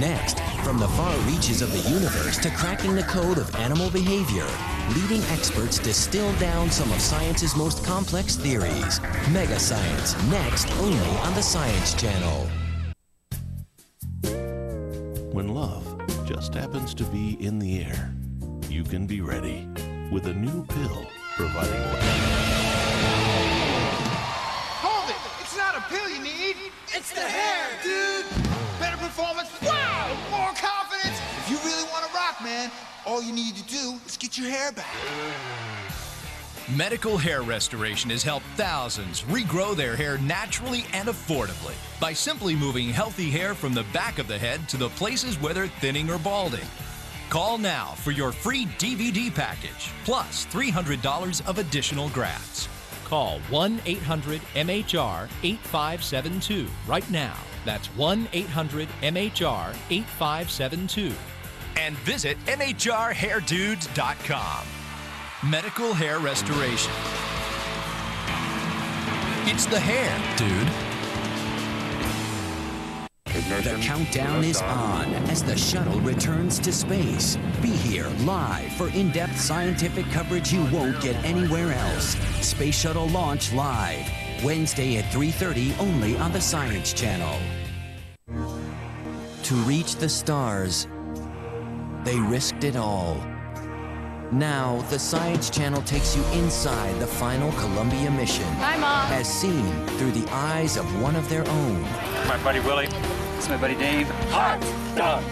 Next, from the far reaches of the universe to cracking the code of animal behavior, leading experts distill down some of science's most complex theories. Mega Science, next only on the Science Channel. When love just happens to be in the air, you can be ready with a new pill providing. Hold it! It's not a pill you need! It's the hair, dude! Better performance, man, all you need to do is get your hair back. Medical Hair Restoration has helped thousands regrow their hair naturally and affordably by simply moving healthy hair from the back of the head to the places where they're thinning or balding. Call now for your free DVD package plus $300 of additional grafts. Call 1 800 MHR 8572 right now. That's 1 800 MHR 8572. And visit MHRHairDudes.com. Medical Hair Restoration. It's the hair, dude. The countdown is on as the shuttle returns to space. Be here live for in-depth scientific coverage you won't get anywhere else. Space Shuttle launch live Wednesday at 3:30 only on the Science Channel. To reach the stars, they risked it all. Now, the Science Channel takes you inside the final Columbia mission. Hi, Mom. As seen through the eyes of one of their own. My buddy Willie. It's my buddy Dave. Hot dog!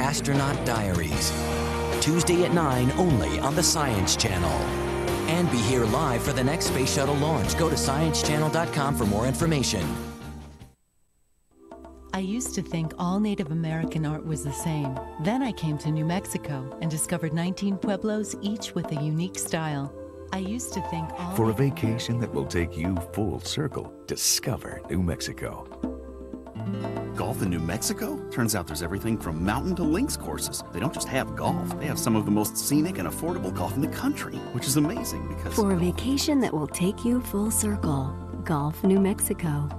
Astronaut Diaries. Tuesday at 9 only on the Science Channel. And be here live for the next Space Shuttle launch. Go to sciencechannel.com for more information. I used to think all Native American art was the same. Then I came to New Mexico and discovered 19 pueblos, each with a unique style. I used to think all. For a vacation that will take you full circle, discover New Mexico. Golf in New Mexico? Turns out there's everything from mountain to links courses. They don't just have golf, they have some of the most scenic and affordable golf in the country, which is amazing because. For a vacation that will take you full circle, Golf New Mexico.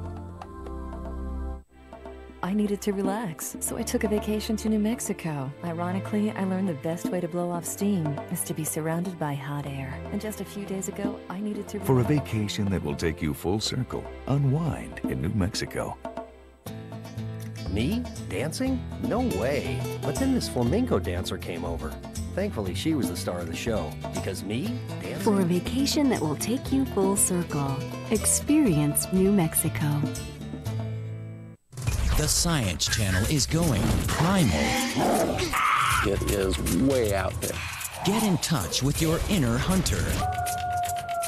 I needed to relax, so I took a vacation to New Mexico. Ironically, I learned the best way to blow off steam is to be surrounded by hot air. And just a few days ago, I needed to. For a vacation that will take you full circle, unwind in New Mexico. Me? Dancing? No way. But then this flamenco dancer came over. Thankfully, she was the star of the show. Because me? Dancing? For a vacation that will take you full circle, experience New Mexico. The Science Channel is going primal. It is way out there. Get in touch with your inner hunter,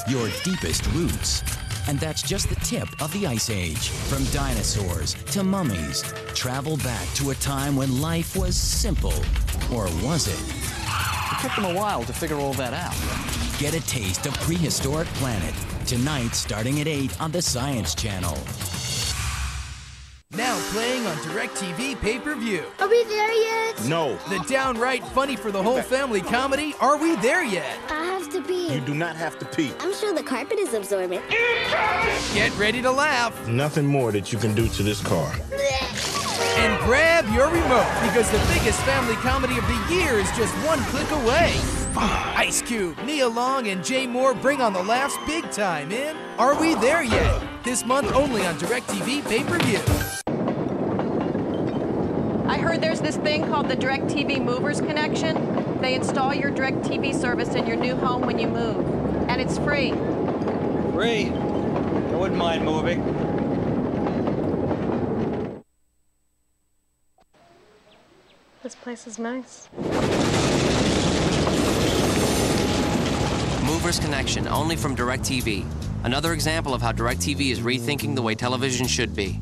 your deepest roots. And that's just the tip of the Ice Age. From dinosaurs to mummies, travel back to a time when life was simple. Or was it? It took them a while to figure all that out. Get a taste of prehistoric planet tonight starting at 8 on the Science Channel. Now playing on DirecTV pay-per-view. Are we there yet? No. The downright funny for the whole family comedy, Are We There Yet? I have to pee. You do not have to pee. I'm sure the carpet is absorbent. Get ready to laugh. Nothing more that you can do to this car. And grab your remote because the biggest family comedy of the year is just one click away. Ice Cube, Nia Long, and Jay Mohr bring on the laughs big time in Are We There Yet? This month only on DirecTV pay-per-view. I heard there's this thing called the DirecTV Movers Connection. They install your DirecTV service in your new home when you move, and it's free. Free. I wouldn't mind moving. This place is nice. Movers Connection, only from DirecTV. Another example of how DirecTV is rethinking the way television should be.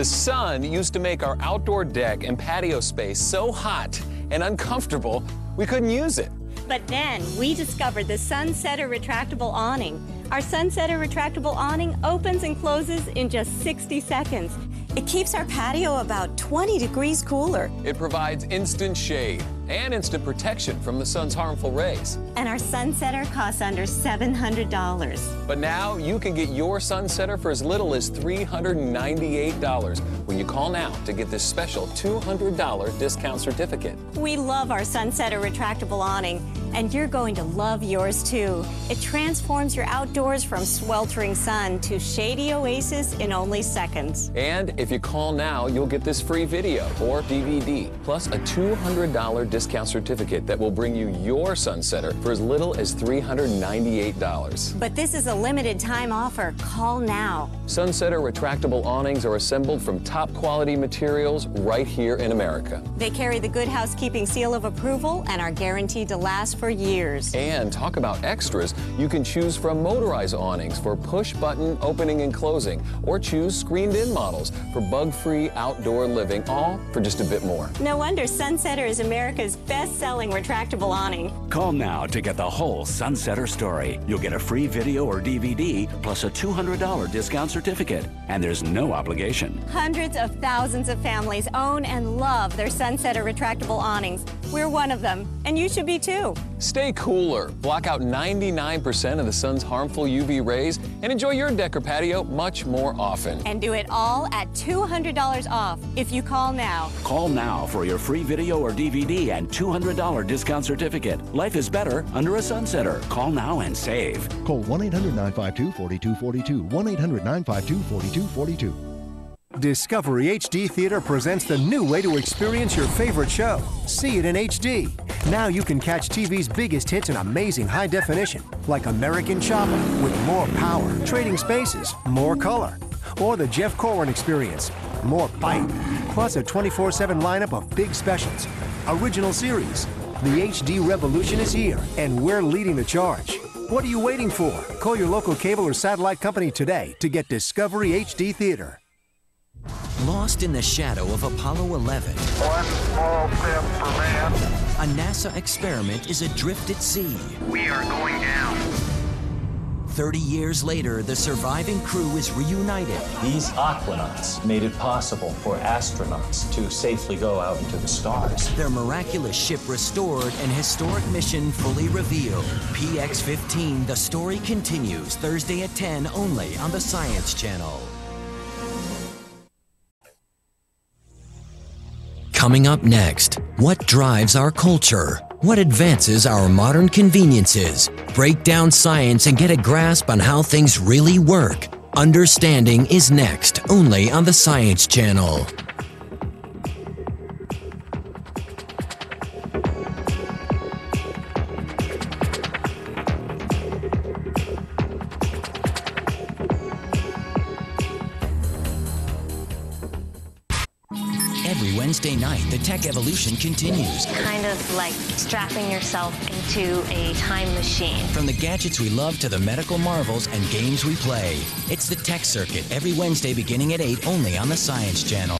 The sun used to make our outdoor deck and patio space so hot and uncomfortable we couldn't use it. But then we discovered the Sunsetter retractable awning. Our Sunsetter retractable awning opens and closes in just 60 seconds. It keeps our patio about 20 degrees cooler. It provides instant shade and instant protection from the sun's harmful rays. And our Sunsetter costs under $700. But now you can get your Sunsetter for as little as $398 when you call now to get this special $200 discount certificate. We love our Sunsetter retractable awning, and you're going to love yours too. It transforms your outdoors from sweltering sun to shady oasis in only seconds. And if you call now, you'll get this free video or DVD, plus a $200 discount certificate that will bring you your Sunsetter for as little as $398. But this is a limited time offer. Call now. Sunsetter retractable awnings are assembled from top quality materials right here in America. They carry the Good Housekeeping seal of approval and are guaranteed to last for years. And talk about extras. You can choose from motorized awnings for push button opening and closing, or choose screened in models for bug free outdoor living, all for just a bit more. No wonder Sunsetter is America's best selling retractable awning. Call now to get the whole Sunsetter story. You'll get a free video or DVD plus a $200 discount certificate, and there's no obligation. Hundreds of thousands of families own and love their Sunsetter retractable awnings. We're one of them, and you should be too. Stay cooler, block out 99% of the sun's harmful UV rays, and enjoy your deck or patio much more often. And do it all at $200 off if you call now. Call now for your free video or DVD and $200 discount certificate. Life is better under a sun Sunsetter. Call now and save. Call 1 800 952 4242. 1 800 952 4242. Discovery HD Theater presents the new way to experience your favorite show. See it in HD. Now you can catch TV's biggest hits in amazing high definition, like American Chopper with more power, Trading Spaces, more color, or the Jeff Corwin Experience, more bite, plus a 24 7 lineup of big specials, original series. The HD revolution is here, and we're leading the charge. What are you waiting for? Call your local cable or satellite company today to get Discovery HD Theater. Lost in the shadow of Apollo 11. One small step for man. A NASA experiment is adrift at sea. We are going down. 30 years later, the surviving crew is reunited. These aquanauts made it possible for astronauts to safely go out into the stars. Their miraculous ship restored and historic mission fully revealed. PX 15, the story continues Thursday at 10 only on the Science Channel. Coming up next, what drives our culture? What advances our modern conveniences? Break down science and get a grasp on how things really work. Understanding is next, only on the Science Channel. Tech evolution continues. Kind of like strapping yourself into a time machine. From the gadgets we love to the medical marvels and games we play. It's the Tech Circuit every Wednesday beginning at 8 only on the Science Channel.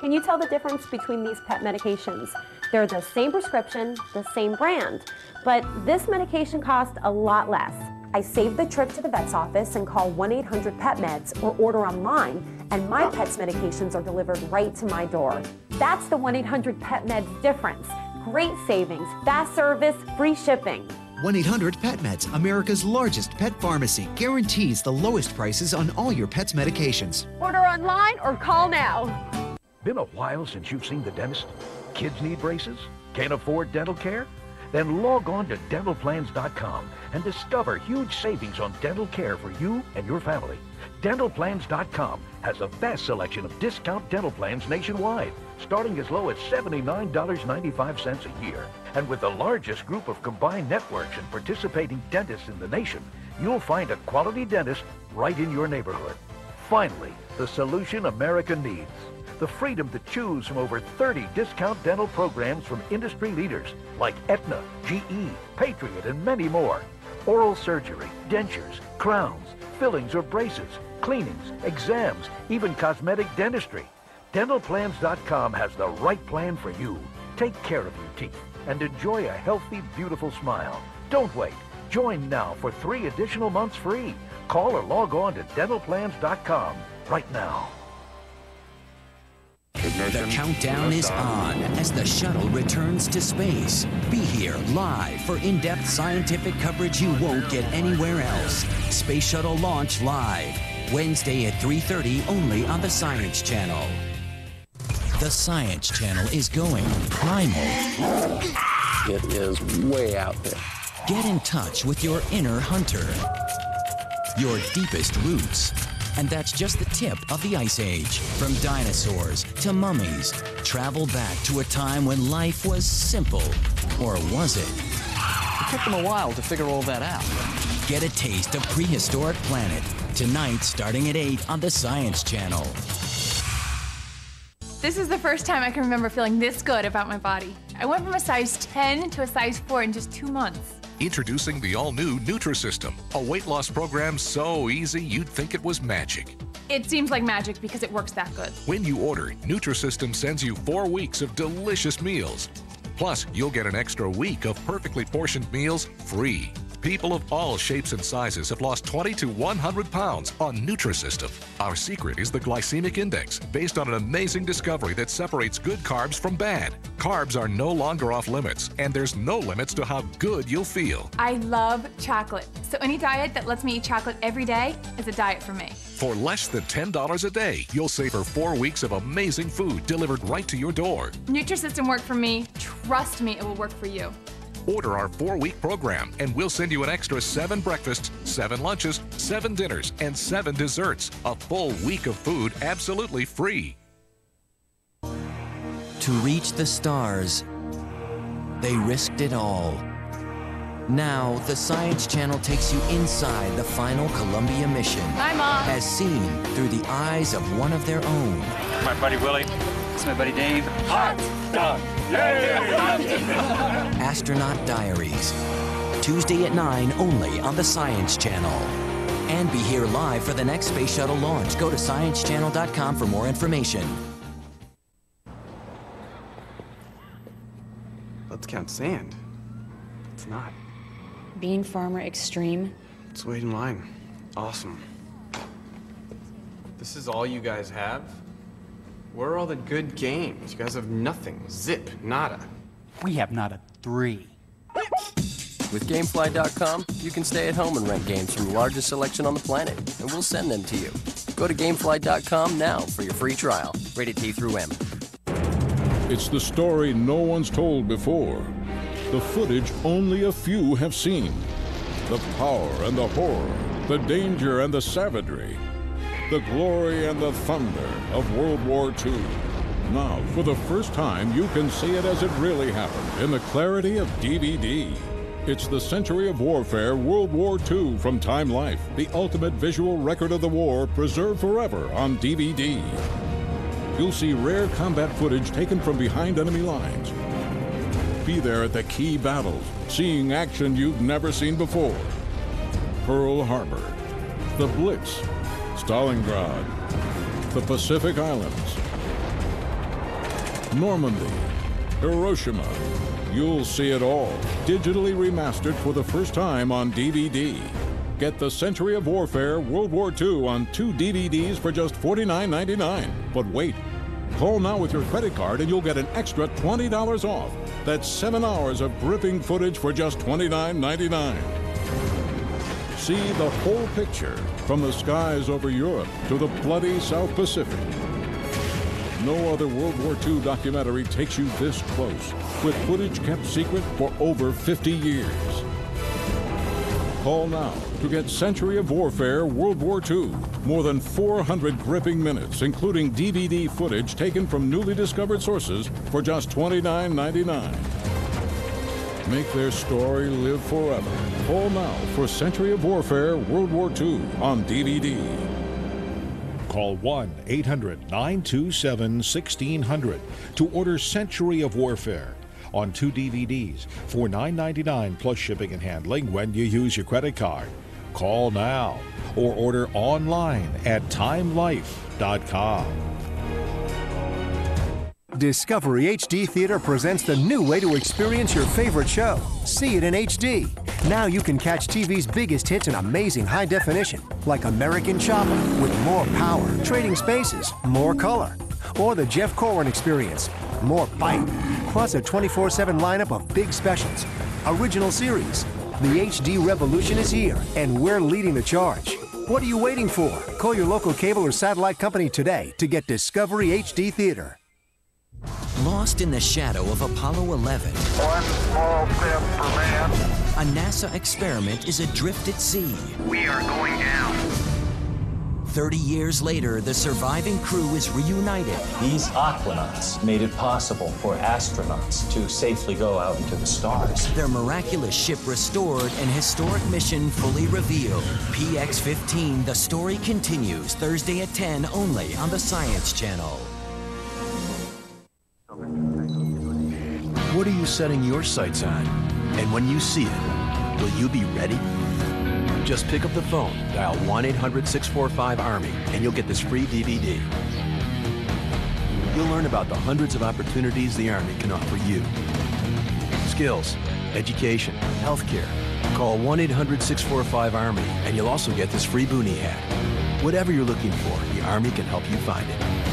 Can you tell the difference between these pet medications? They're the same prescription, the same brand, but this medication costs a lot less. I save the trip to the vet's office and call 1 800 PET Meds or order online, and my pet's medications are delivered right to my door. That's the 1 800 PET Meds difference. Great savings, fast service, free shipping. 1 800 Pet Meds, America's largest pet pharmacy, guarantees the lowest prices on all your pet's medications. Order online or call now. Been a while since you've seen the dentist? Kids need braces? Can't afford dental care? Then log on to dentalplans.com and discover huge savings on dental care for you and your family. Dentalplans.com has a vast selection of discount dental plans nationwide, starting as low as $79.95 a year. And with the largest group of combined networks and participating dentists in the nation, you'll find a quality dentist right in your neighborhood. Finally, the solution America needs the freedom to choose from over 30 discount dental programs from industry leaders like Aetna, GE, Patriot, and many more. Oral surgery, dentures, crowns, fillings or braces, cleanings, exams, even cosmetic dentistry. DentalPlans.com has the right plan for you. Take care of your teeth and enjoy a healthy, beautiful smile. Don't wait. Join now for three additional months free. Call or log on to dentalplans.com right now. The countdown is on as the shuttle returns to space. Be here live for in-depth scientific coverage you won't get anywhere else. Space Shuttle Launch Live, Wednesday at 3:30 only on the Science Channel. The Science Channel is going primal. It is way out there. Get in touch with your inner hunter, your deepest roots. And that's just the tip of the Ice Age. From dinosaurs to mummies, travel back to a time when life was simple. Or was it? It took them a while to figure all that out. Get a taste of prehistoric planet tonight starting at 8 on the Science Channel. This is the first time I can remember feeling this good about my body. I went from a size 10 to a size 4 in just two months. Introducing the all-new Nutrisystem, a weight loss program so easy you'd think it was magic. It seems like magic because it works that good. When you order, Nutrisystem sends you four weeks of delicious meals. Plus, you'll get an extra week of perfectly portioned meals free. People of all shapes and sizes have lost 20 to 100 pounds on Nutrisystem. Our secret is the glycemic index, based on an amazing discovery that separates good carbs from bad. Carbs are no longer off limits, and there's no limits to how good you'll feel. I love chocolate, so any diet that lets me eat chocolate every day is a diet for me. For less than $10 a day, you'll savor four weeks of amazing food delivered right to your door. Nutrisystem worked for me. Trust me, it will work for you. Order our four week program, and we'll send you an extra seven breakfasts, seven lunches, seven dinners, and seven desserts. A full week of food absolutely free. To reach the stars, they risked it all. Now, the Science Channel takes you inside the final Columbia mission. Hi, Mom. As seen through the eyes of one of their own. My buddy Willie. It's my buddy Dave. Hot dog. Astronaut Diaries. Tuesday at 9 only on the Science Channel. And be here live for the next space shuttle launch. Go to sciencechannel.com for more information. Let's count sand. It's not. Bean Farmer Extreme. Let's wait in line. Awesome. This is all you guys have? Where are all the good games? You guys have nothing. Zip. Nada. We have not a three. With Gamefly.com, you can stay at home and rent games from the largest selection on the planet, and we'll send them to you. Go to Gamefly.com now for your free trial. Rated T through M. It's the story no one's told before. The footage only a few have seen. The power and the horror, the danger and the savagery, the glory and the thunder of World War II. Now, for the first time, you can see it as it really happened in the clarity of DVD. It's the Century of Warfare World War II from Time Life, the ultimate visual record of the war preserved forever on DVD. You'll see rare combat footage taken from behind enemy lines. Be there at the key battles, seeing action you've never seen before. Pearl Harbor, the Blitz, Stalingrad, the Pacific Islands, Normandy, Hiroshima. You'll see it all, digitally remastered for the first time on DVD. Get the Century of Warfare World War II on two DVDs for just $49.99. But wait, call now with your credit card and you'll get an extra $20 off. That's seven hours of gripping footage for just $29.99. See the whole picture from the skies over Europe to the bloody South Pacific. No other World War II documentary takes you this close, with footage kept secret for over 50 years. Call now to get Century of Warfare World War II. More than 400 gripping minutes, including DVD footage taken from newly discovered sources for just $29.99. Make their story live forever. Call now for Century of Warfare World War II on DVD. Call 1 800 927 1600 to order Century of Warfare on two DVDs for $9.99 plus shipping and handling when you use your credit card. Call now or order online at timelife.com. Discovery HD Theater presents the new way to experience your favorite show. See it in HD. Now you can catch TV's biggest hits in amazing high definition, like American Chopper, with more power, trading spaces, more color. or the Jeff Corwin experience. More bite, plus a 24 7 lineup of big specials, original series. The HD revolution is here, and we're leading the charge. What are you waiting for? Call your local cable or satellite company today to get Discovery HD Theater. Lost in the shadow of Apollo 11. One small step for man. A NASA experiment is adrift at sea. We are going down. 30 years later, the surviving crew is reunited. These aquanauts made it possible for astronauts to safely go out into the stars. Their miraculous ship restored and historic mission fully revealed. PX 15, the story continues Thursday at 10 only on the Science Channel. What are you setting your sights on? And when you see it, will you be ready? Just pick up the phone, dial 1 800 645 Army, and you'll get this free DVD. You'll learn about the hundreds of opportunities the Army can offer you skills, education, healthcare. Call 1 800 645 Army, and you'll also get this free boonie hat. Whatever you're looking for, the Army can help you find it.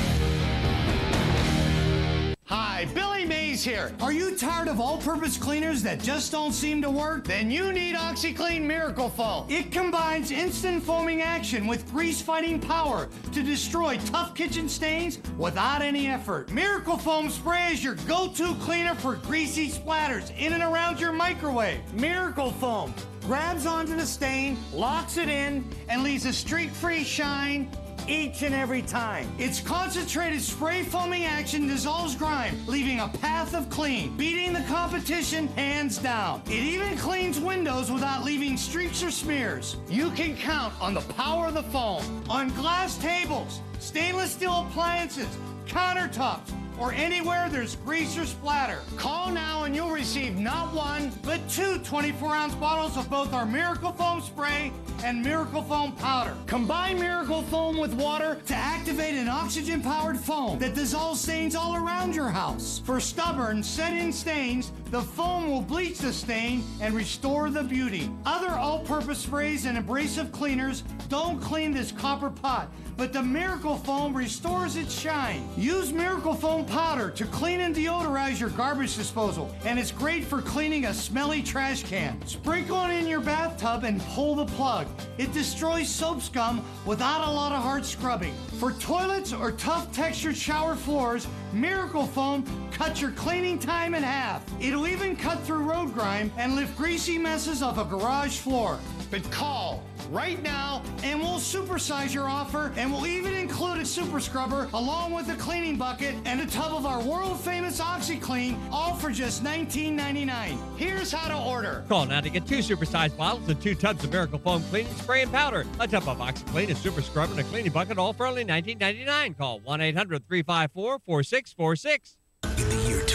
Here. Are you tired of all-purpose cleaners that just don't seem to work? Then you need OxiClean Miracle Foam. It combines instant foaming action with grease-fighting power to destroy tough kitchen stains without any effort. Miracle Foam Spray is your go-to cleaner for greasy splatters in and around your microwave. Miracle Foam grabs onto the stain, locks it in, and leaves a streak-free shine each and every time. Its concentrated spray foaming action dissolves grime, leaving a path of clean, beating the competition hands down. It even cleans windows without leaving streaks or smears. You can count on the power of the foam on glass tables, stainless steel appliances, countertops, or anywhere there's grease or splatter. Call now and you'll receive not one, but two 24 ounce bottles of both our Miracle Foam spray and Miracle Foam powder. Combine Miracle Foam with water to activate an oxygen powered foam that dissolves stains all around your house. For stubborn, set in stains, the foam will bleach the stain and restore the beauty. Other all purpose sprays and abrasive cleaners don't clean this copper pot, but the Miracle Foam restores its shine. Use Miracle Foam powder to clean and deodorize your garbage disposal, and it's great for cleaning a smelly trash can. Sprinkle it in your bathtub and pull the plug. It destroys soap scum without a lot of hard scrubbing. For toilets or tough textured shower floors, Miracle Foam cuts your cleaning time in half. It'll even cut through road grime and lift greasy messes off a garage floor. But call right now and we'll supersize your offer and we'll even include a super scrubber along with a cleaning bucket and a tub of our world famous OxiClean, all for just $19.99. Here's how to order. Call now to get two supersized bottles and two tubs of Miracle Foam cleaning spray and powder, a tub of OxiClean, a super scrubber, and a cleaning bucket, all for only $19.99. Call 1 800 354 4646.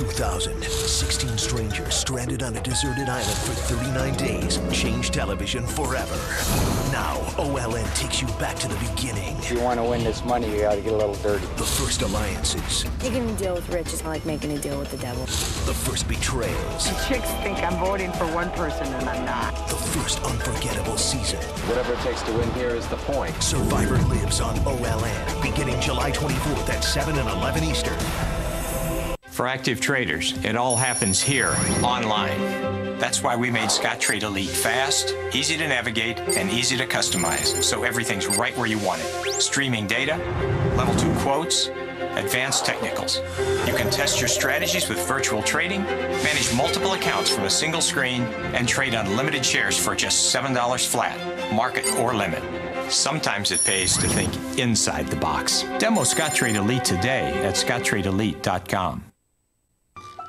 In the year 2000, 16 strangers stranded on a deserted island for 39 days changed television forever. Now, OLN takes you back to the beginning. If you want to win this money, you got to get a little dirty. The first alliances, Making a deal with Rich is like making a deal with the devil. the first betrayals, The Chicks think I'm voting for one person and I'm not. the first unforgettable season. Whatever it takes to win here is the point. Survivor lives on OLN beginning July 24th at 7 and 11 Eastern. For active traders, it all happens here, online. That's why we made Scottrade Elite fast, easy to navigate, and easy to customize, so everything's right where you want it. Streaming data, level 2 quotes, advanced technicals. You can test your strategies with virtual trading, manage multiple accounts from a single screen, and trade unlimited shares for just $7 flat, market or limit. Sometimes it pays to think inside the box. Demo Scottrade Elite today at scottradeelite.com.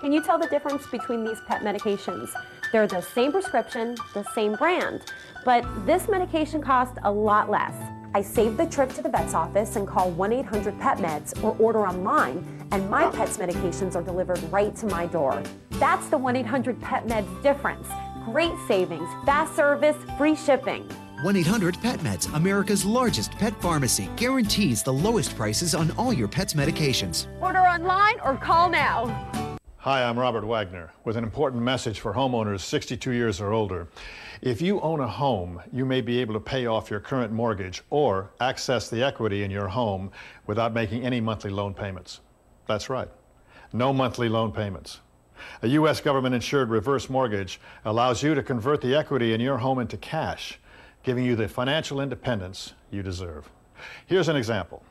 Can you tell the difference between these pet medications? They're the same prescription, the same brand, but this medication costs a lot less. I save the trip to the vet's office and call 1 800 PET MEDS or order online, and my pet's medications are delivered right to my door. That's the 1 800 PET MEDS difference. Great savings, fast service, free shipping. 1 800 Pet Meds, America's largest pet pharmacy, guarantees the lowest prices on all your pet's medications. Order online or call now. Hi, I'm Robert Wagner with an important message for homeowners 62 years or older. If you own a home, you may be able to pay off your current mortgage or access the equity in your home without making any monthly loan payments. That's right. No monthly loan payments. A U.S. government insured reverse mortgage allows you to convert the equity in your home into cash, giving you the financial independence you deserve. Here's an example.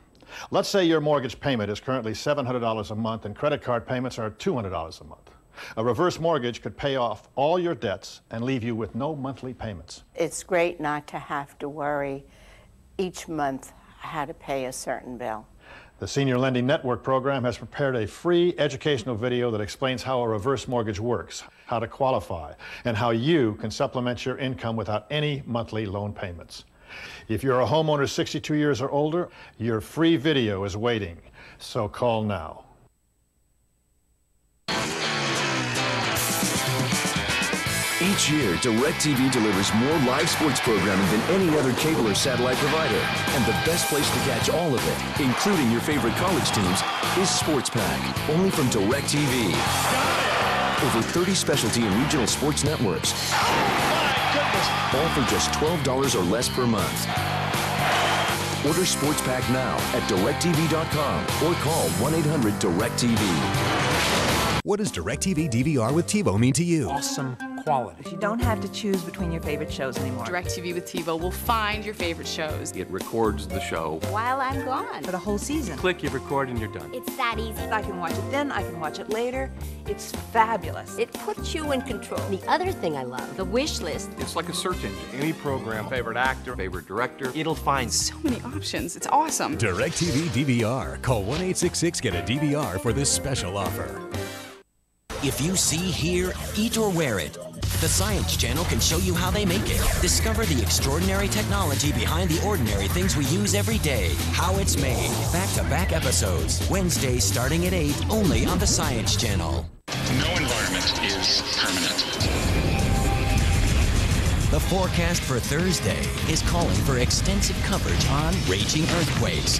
Let's say your mortgage payment is currently $700 a month and credit card payments are $200 a month. A reverse mortgage could pay off all your debts and leave you with no monthly payments. It's great not to have to worry each month how to pay a certain bill. The Senior Lending Network program has prepared a free educational video that explains how a reverse mortgage works, how to qualify, and how you can supplement your income without any monthly loan payments. If you're a homeowner 62 years or older, your free video is waiting. So call now. Each year, DirecTV delivers more live sports programming than any other cable or satellite provider. And the best place to catch all of it, including your favorite college teams, is Sports Pack, only from DirecTV. Over 30 specialty and regional sports networks. All for just $12 or less per month. Order Sports Pack now at directv.com or call 1 800 DirecTV. What does DirecTV DVR with TiVo mean to you? Awesome quality. You don't have to choose between your favorite shows anymore. DirecTV with TiVo will find your favorite shows. It records the show while I'm gone for the whole season. Click, you record, and you're done. It's that easy. I can watch it then, I can watch it later. It's fabulous. It puts you in control. The other thing I love, the wish list. It's like a search engine. Any program, favorite actor, favorite director, it'll find so many options. It's awesome. DirecTV DVR. Call 1 866 Get a DVR for this special offer. If you see, hear, eat, or wear it, the Science Channel can show you how they make it. Discover the extraordinary technology behind the ordinary things we use every day, how it's made. Back to back episodes, Wednesdays starting at 8, only on the Science Channel. No environment is permanent. The forecast for Thursday is calling for extensive coverage on raging earthquakes,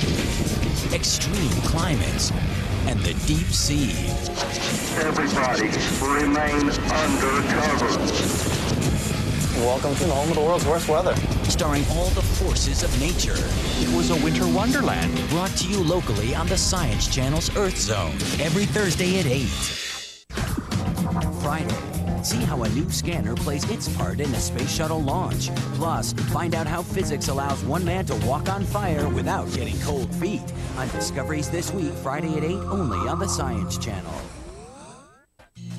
extreme climates, and the deep sea. Everybody remain under cover. Welcome to the home of the world's worst weather. Starring all the forces of nature. It was a winter wonderland. Brought to you locally on the Science Channel's Earth Zone every Thursday at 8. Friday. See how a new scanner plays its part in a space shuttle launch. Plus, find out how physics allows one man to walk on fire without getting cold feet. On Discoveries This Week, Friday at 8, only on the Science Channel.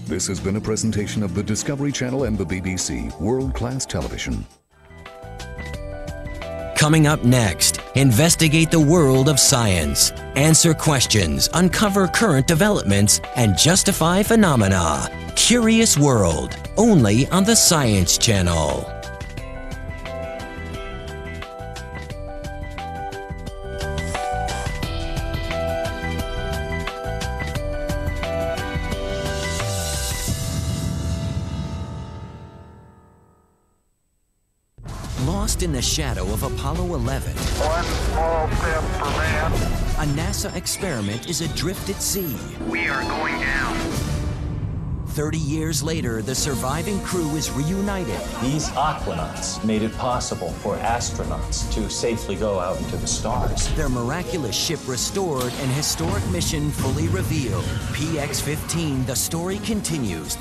This has been a presentation of the Discovery Channel and the BBC World Class Television. Coming up next, investigate the world of science, answer questions, uncover current developments, and justify phenomena. Curious World, only on the Science Channel. The shadow of Apollo 11. One small step for man. A NASA experiment is adrift at sea. We are going down. 30 years later, the surviving crew is reunited. These aquanauts made it possible for astronauts to safely go out into the stars. Their miraculous ship restored and historic mission fully revealed. PX 15, the story continues.